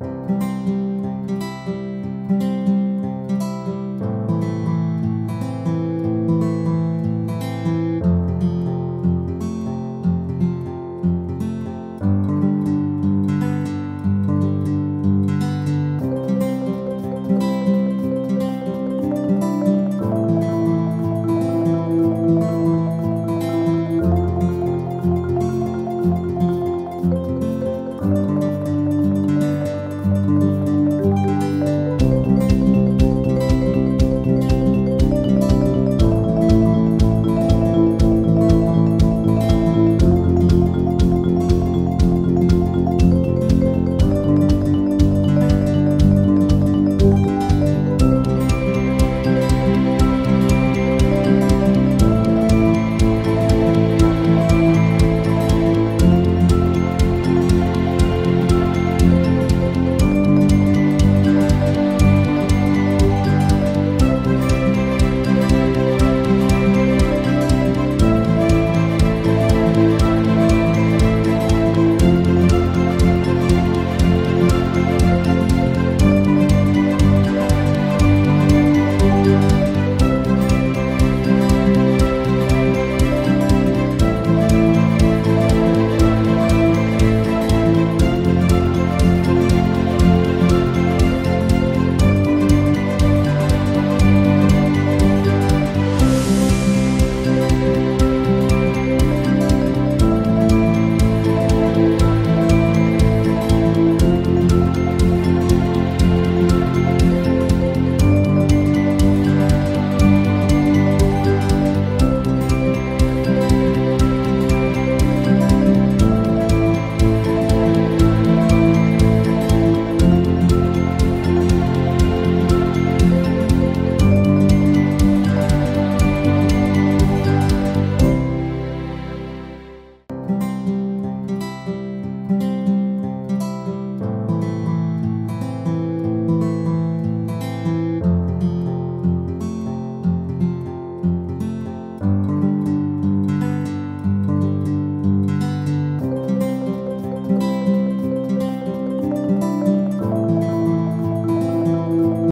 Música